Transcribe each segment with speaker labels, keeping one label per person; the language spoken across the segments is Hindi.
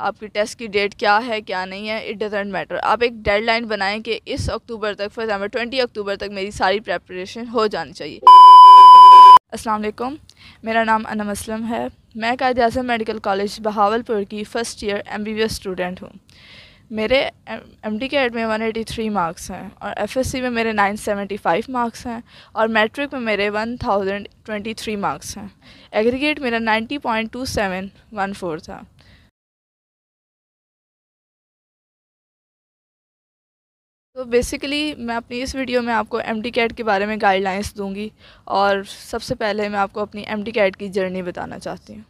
Speaker 1: आपकी टेस्ट की डेट क्या है, क्या नहीं है इट डजेंट मैटर आप एक डेडलाइन बनाएँ कि इस अक्टूबर तक फॉर एग्ज़ाम्पल ट्वेंटी अक्टूबर तक मेरी सारी प्रेपरेशन हो जानी चाहिए। वालेकुम। मेरा नाम अनम असलम है। मैं कायद अजम मेडिकल कॉलेज बहावलपुर की first year M B B S student हूँ। मेरे एम डी के में वन एटी थ्री मार्क्स हैं और एफ़ एस सी में मेरे नाइन सेवेंटी फाइव मार्क्स हैं और मैट्रिक में मेरे one thousand twenty three marks हैं। एग्रीगेट मेरा ninety point two seven one four था। तो बेसिकली मैं अपनी इस वीडियो में आपको एम डी कैट के बारे में गाइडलाइंस दूँगी और सबसे पहले मैं आपको अपनी एम डी कैट की जर्नी बताना चाहती हूँ।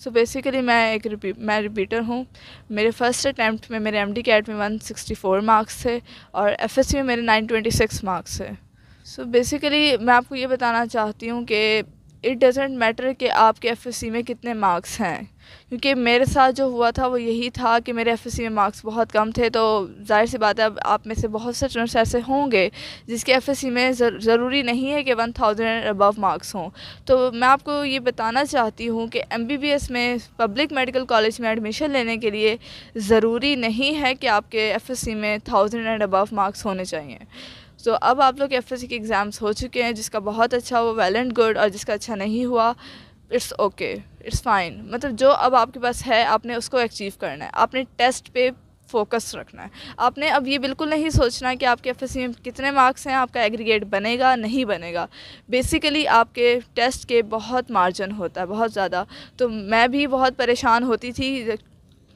Speaker 1: सो बेसिकली मैं एक रिपी मैं रिपीटर हूँ। मेरे फ़र्स्ट अटैम्प्ट में मेरे एम डी कैट में वन सिक्सटी फोर मार्क्स थे और एफ़ एस सी में मेरे नाइन ट्वेंटी सिक्स मार्क्स थे। सो बेसिकली मैं आपको ये बताना चाहती हूँ कि इट डजेंट मैटर कि आपके एफएससी में कितने मार्क्स हैं। क्योंकि मेरे साथ जो हुआ था, वो यही था कि मेरे एफएससी में मार्क्स बहुत कम थे तो ज़ाहिर सी बात है, अब आप में से बहुत से स्टूडेंट्स ऐसे होंगे, जिसके एफएससी में ज़रूरी नहीं है कि one thousand and above marks हों। तो मैं आपको ये बताना चाहती हूँ कि एमबीबीएस में पब्लिक मेडिकल कॉलेज में एडमिशन लेने के लिए ज़रूरी नहीं है कि आपके एफएससी में थाउज़ेंड एंड अबव मार्क्स होने चाहिए। सो so, अब आप लोग एफ़ के एग्ज़ाम्स हो चुके हैं जिसका बहुत अच्छा वो वेल एंड गुड और जिसका अच्छा नहीं हुआ इट्स ओके इट्स फाइन मतलब जो अब आपके पास है आपने उसको अचीव करना है। आपने टेस्ट पे फोकस रखना है। आपने अब ये बिल्कुल नहीं सोचना कि आपके एफएससी में कितने मार्क्स हैं आपका एग्रीगेट बनेगा नहीं बनेगा। बेसिकली आपके टेस्ट के बहुत मार्जिन होता है बहुत ज़्यादा। तो मैं भी बहुत परेशान होती थी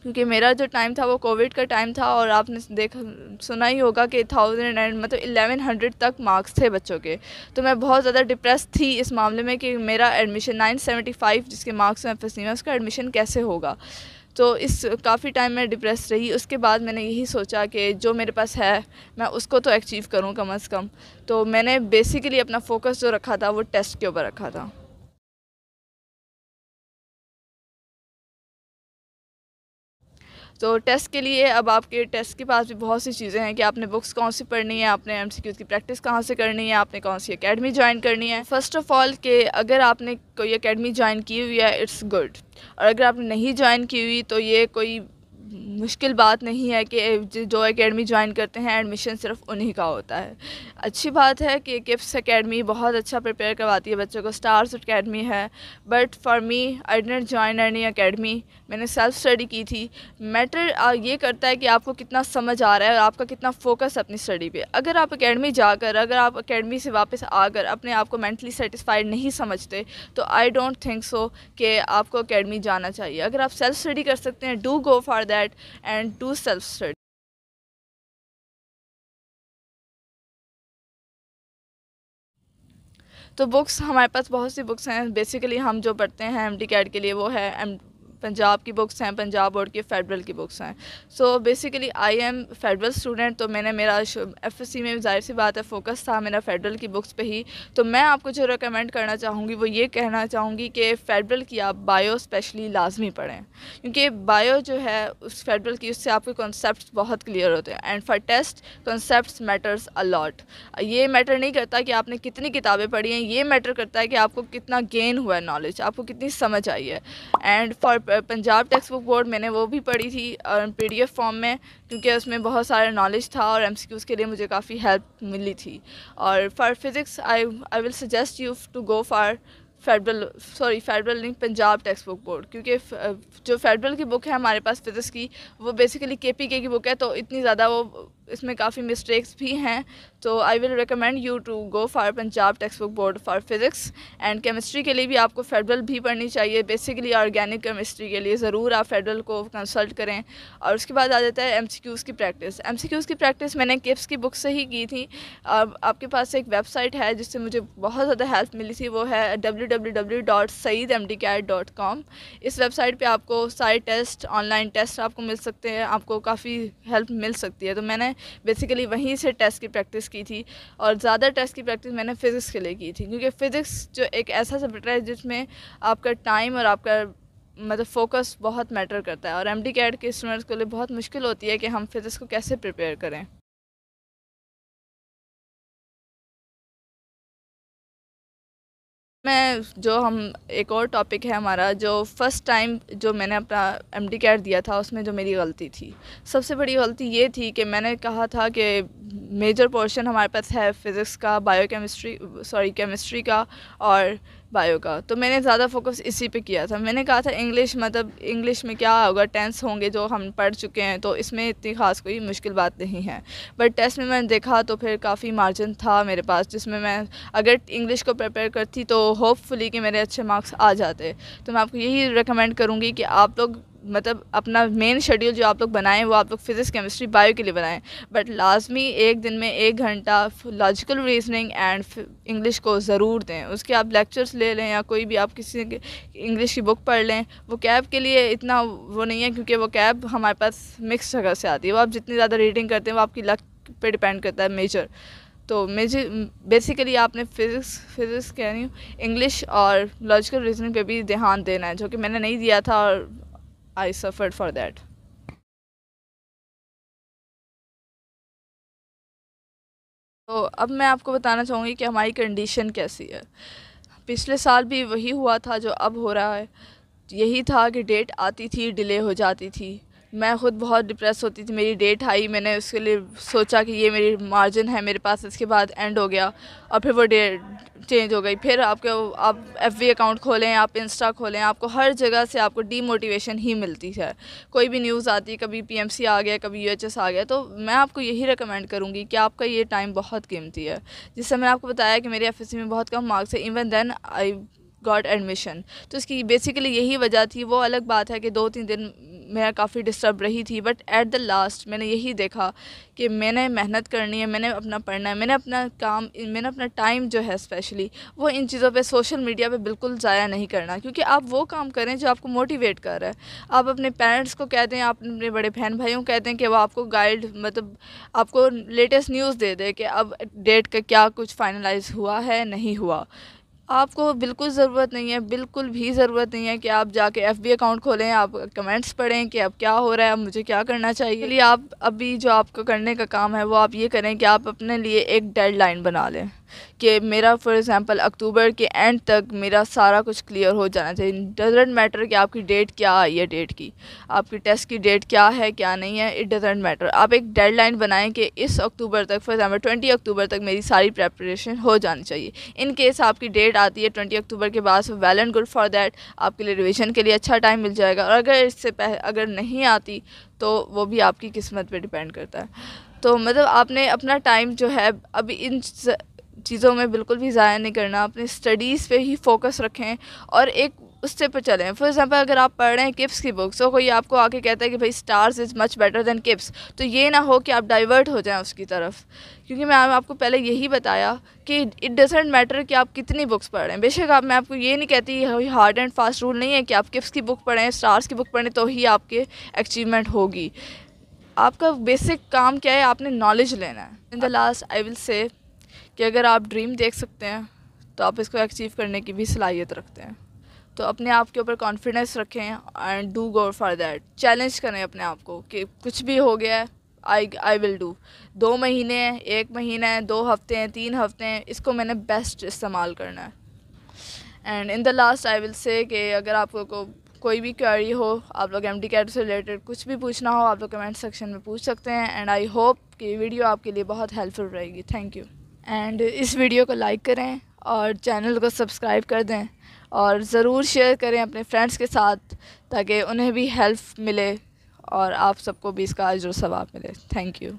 Speaker 1: क्योंकि मेरा जो टाइम था वो कोविड का टाइम था और आपने देखा, सुना ही होगा कि थाउज़ेंड एंड मतलब एलेवन हंड्रेड तक मार्क्स थे बच्चों के। तो मैं बहुत ज़्यादा डिप्रेस थी इस मामले में कि मेरा एडमिशन नाइन सेवेंटी फाइव जिसके मार्क्स में फंसी है उसका एडमिशन कैसे होगा? तो इस काफ़ी टाइम में डिप्रेस रही। उसके बाद मैंने यही सोचा कि जो मेरे पास है, मैं उसको तो अचीव करूँ कम अज़ कम। तो मैंने बेसिकली अपना फोकस जो रखा था वो टेस्ट के ऊपर रखा था। तो टेस्ट के लिए अब आपके टेस्ट के पास भी बहुत सी चीज़ें हैं कि आपने बुक्स कौन सी पढ़नी है, आपने एम की प्रैक्टिस कहाँ से करनी है, आपने कौन सी अकेडमी ज्वाइन करनी है। फ़र्स्ट ऑफ़ ऑल के अगर आपने कोई अकेडमी ज्वाइन की हुई है इट्स गुड और अगर आपने नहीं ज्वाइन की हुई तो ये कोई मुश्किल बात नहीं है कि जो एकेडमी ज्वाइन करते हैं एडमिशन सिर्फ़ उन्हीं का होता है। अच्छी बात है कि किप्स एकेडमी बहुत अच्छा प्रिपेयर करवाती है बच्चों को। स्टार्स एकेडमी है। But for me I didn't join any academy मैंने सेल्फ स्टडी की थी। मैटर ये करता है कि आपको कितना समझ आ रहा है और आपका कितना फोकस अपनी स्टडी पे अगर आप अकेडमी जाकर, अगर आप अकेडमी से वापस आकर अपने आप को मैंटली सेटिस्फाइड नहीं समझते तो आई डोंट थिंक सो कि आपको अकेडमी जाना चाहिए। अगर आप सेल्फ स्टडी कर सकते हैं do go for that and two self study तो बुक्स हमारे पास बहुत सी बुक्स हैं। बेसिकली हम जो पढ़ते हैं एम डी कैड के लिए वो है एम पंजाब की बुक्स हैं, पंजाब बोर्ड की फेडरल की बुक्स हैं। So basically I am federal student तो मैंने मेरा एफ़ एस सी में ज़ाहिर सी बात है फोकस था मेरा फेडरल की बुक्स पे ही। तो मैं आपको जो रिकमेंड करना चाहूँगी, वो ये कहना चाहूँगी कि फेडरल की आप बायो स्पेशली लाजमी पढ़ें। क्योंकि बायो जो है, उस फेडरल की, उससे आपके कॉन्सेप्ट बहुत क्लियर होते हैं। And for test concept matters a lot ये मैटर नहीं करता कि आपने कितनी किताबें पढ़ी हैं, ये मैटर करता है कि आपको कितना गेन हुआ है नॉलेज आपको कितनी समझ आई है। And for Punjab text book board मैंने वो भी पढ़ी थी पी डी एफ़ फॉर्म में, क्योंकि उसमें बहुत सारा नॉलेज था और एम के लिए मुझे काफ़ी हेल्प मिली थी। और for physics I I will suggest you to go for federal sorry federal नहीं, पंजाब टेक्स्ट बुक बोर्ड क्योंकि जो फेडरल की बुक है हमारे पास फिज़िक्स की, वो बेसिकली के पी के की बुक है तो इतनी ज़्यादा वो इसमें काफ़ी मिस्टेक्स भी हैं। तो I will recommend you to go for Punjab text book board for physics and chemistry के लिए भी आपको फेडरल भी पढ़नी चाहिए। बेसिकली ऑर्गेनिक केमिस्ट्री के लिए ज़रूर आप फेडरल को कंसल्ट करें। और उसके बाद आ जाता है एम की प्रैक्टिस एम की प्रैक्टिस मैंने किप्स की बुक से ही की थी। अब आपके पास एक वेबसाइट है जिससे मुझे बहुत ज़्यादा हेल्प मिली थी। वो है कॉम इस वेबसाइट पर आपको सारे टेस्ट ऑनलाइन टेस्ट आपको मिल सकते हैं। आपको काफ़ी हेल्प मिल सकती है। तो मैंने बेसिकली वहीं से टेस्ट की प्रैक्टिस की थी और ज़्यादा टेस्ट की प्रैक्टिस मैंने फ़िज़िक्स के लिए की थी, क्योंकि फ़िज़िक्स जो एक ऐसा सब्जेक्ट है जिसमें आपका टाइम और आपका मतलब फोकस बहुत मैटर करता है और एम डी कैड के स्टूडेंट्स के लिए बहुत मुश्किल होती है कि हम फिज़िक्स को कैसे प्रिपेयर करें। मैं जो हम, एक और टॉपिक है हमारा, जो फ़र्स्ट टाइम जो मैंने अपना एम डी कैट दिया था, उसमें जो मेरी गलती थी। सबसे बड़ी गलती ये थी कि मैंने कहा था कि मेजर पोर्शन हमारे पास है फ़िज़िक्स का बायो केमिस्ट्री सॉरी केमिस्ट्री का, और बायो का तो मैंने ज़्यादा फोकस इसी पे किया था। मैंने कहा था इंग्लिश मतलब इंग्लिश में क्या होगा? टेंस होंगे जो हम पढ़ चुके हैं तो इसमें इतनी ख़ास कोई मुश्किल बात नहीं है। बट टेस्ट में मैंने देखा तो फिर काफ़ी मार्जिन था मेरे पास, जिसमें मैं अगर इंग्लिश को प्रपेयर करती तो होपफुली कि मेरे अच्छे मार्क्स आ जाते। तो मैं आपको यही रिकमेंड करूँगी कि आप लोग मतलब अपना मेन शेड्यूल जो आप लोग बनाएँ, वो आप लोग फिज़िक्स केमिस्ट्री बायो के लिए बनाएँ। बट लाजमी एक दिन में एक घंटा लॉजिकल रीजनिंग एंड इंग्लिश को ज़रूर दें। उसके आप लेक्चर्स ले लें या कोई भी आप किसी इंग्लिश की बुक पढ़ लें, वो कैब के लिए इतना वो नहीं है क्योंकि वो कैब हमारे पास मिक्स जगह से आती है। वो आप जितनी ज़्यादा रीडिंग करते हैं, वो आपकी लक पे डिपेंड करता है मेजर तो मेजर बेसिकली आपने फ़िज़िक्स फ़िज़िक्स कह रही हूँ इंग्लिश और लॉजिकल रीजनिंग पे भी ध्यान देना है, जो कि मैंने नहीं दिया था और I suffered for that. तो अब मैं आपको बताना चाहूँगी कि हमारी कंडीशन कैसी है। पिछले साल भी वही हुआ था जो अब हो रहा है। यही था कि डेट आती थी डिले हो जाती थी। मैं ख़ुद बहुत डिप्रेस होती थी, मेरी डेट आई मैंने उसके लिए सोचा कि ये मेरी मार्जिन है, मेरे पास इसके बाद एंड हो गया, और फिर वो डेट चेंज हो गई। फिर आपके, आप एफ़ वी अकाउंट खोलें, आप इंस्टा खोलें, आपको हर जगह से आपको डीमोटिवेशन ही मिलती है। कोई भी न्यूज़ आती है कभी पीएमसी आ गया, कभी यूएचएस आ गया तो मैं आपको यही रिकमेंड करूँगी कि आपका ये टाइम बहुत कीमती है। जिससे मैंने आपको बताया कि मेरे एफ़ में बहुत कम मार्क्स है even then I got admission तो इसकी बेसिकली यही वजह थी, वो अलग बात है कि दो तीन दिन मैं काफ़ी डिस्टर्ब रही थी बट एट द लास्ट मैंने यही देखा कि मैंने मेहनत करनी है, मैंने अपना पढ़ना है, मैंने अपना काम, मैंने अपना टाइम जो है स्पेशली वो इन चीज़ों पे सोशल मीडिया पे बिल्कुल ज़ाया नहीं करना, क्योंकि आप वो काम करें जो आपको मोटिवेट कर रहा है। आप अपने पेरेंट्स को कहते हैं आप अपने बड़े बहन भाइयों को कहते हैं कि वो आपको गाइड मतलब आपको लेटेस्ट न्यूज़ दे दे कि अब डेट का क्या कुछ फाइनलाइज हुआ है, नहीं हुआ। आपको बिल्कुल ज़रूरत नहीं है, बिल्कुल भी ज़रूरत नहीं है कि आप जाके एफ़ बी अकाउंट खोलें, आप कमेंट्स पढ़ें कि अब क्या हो रहा है, अब मुझे क्या करना चाहिए। लिए आप अभी जो आपको करने का काम है, वो आप ये करें कि आप अपने लिए एक डेड लाइन बना लें। कि मेरा फॉर एग्ज़ाम्पल अक्टूबर के एंड तक मेरा सारा कुछ क्लियर हो जाना चाहिए। डजेंट मैटर कि आपकी डेट क्या आई है डेट की। आपकी टेस्ट की डेट क्या है, क्या नहीं है इट डजेंट मैटर आप एक डेडलाइन बनाएँ कि इस अक्टूबर तक फॉर एग्ज़ाम्पल ट्वेंटी अक्टूबर तक मेरी सारी प्रेपरेशन हो जानी चाहिए। इन केस आपकी डेट आती है ट्वेंटी अक्टूबर के बाद well and good for that आपके लिए रिविज़न के लिए अच्छा टाइम मिल जाएगा। और अगर इससे पहले अगर नहीं आती तो वो भी आपकी किस्मत पर डिपेंड करता है। तो मतलब आपने अपना टाइम जो है, अभी इन चीज़ों में बिल्कुल भी ज़ाया नहीं करना, अपनी स्टडीज़ पे ही फोकस रखें और एक उससे पे चलें। फॉर एग्ज़ाम्पल अगर आप पढ़ रहे हैं किप्स की बुक्स तो कोई आपको आके कहता है कि भाई stars is much better than KIPS तो ये ना हो कि आप डाइवर्ट हो जाएँ उसकी तरफ़। क्योंकि मैं आपको पहले यही बताया कि इट डजेंट मैटर कि आप कितनी बुक्स पढ़ रहे हैं। बेशक आप, मैं आपको ये नहीं कहती हार्ड एंड फास्ट रूल नहीं है कि आप किप्स की बुक पढ़ें स्टार्स की बुक पढ़ें तो ही आपके अचीवमेंट होगी। आपका बेसिक काम क्या है? आपने नॉलेज लेना है। In the last I will say कि अगर आप ड्रीम देख सकते हैं तो आप इसको अचीव करने की भी सलाहियत रखते हैं। तो अपने आप के ऊपर कॉन्फिडेंस रखें and do go for that challenge करें अपने आप को कि कुछ भी हो गया है आई आई विल डू दो महीने हैं एक महीना है दो हफ़्ते हैं तीन हफ़्ते हैं इसको मैंने बेस्ट इस्तेमाल करना है। And in the last I will say कि अगर आपको को कोई भी क्वेरी हो, आप लोग एम डी कैट से रिलेटेड कुछ भी पूछना हो, आप लोग कमेंट सेक्शन में पूछ सकते हैं। एंड आई होप कि वीडियो आपके लिए बहुत हेल्पफुल रहेगी। थैंक यू एंड इस वीडियो को लाइक करें और चैनल को सब्सक्राइब कर दें और ज़रूर शेयर करें अपने फ्रेंड्स के साथ ताकि उन्हें भी हेल्प मिले और आप सबको भी इसका अजर सवाब मिले। Thank you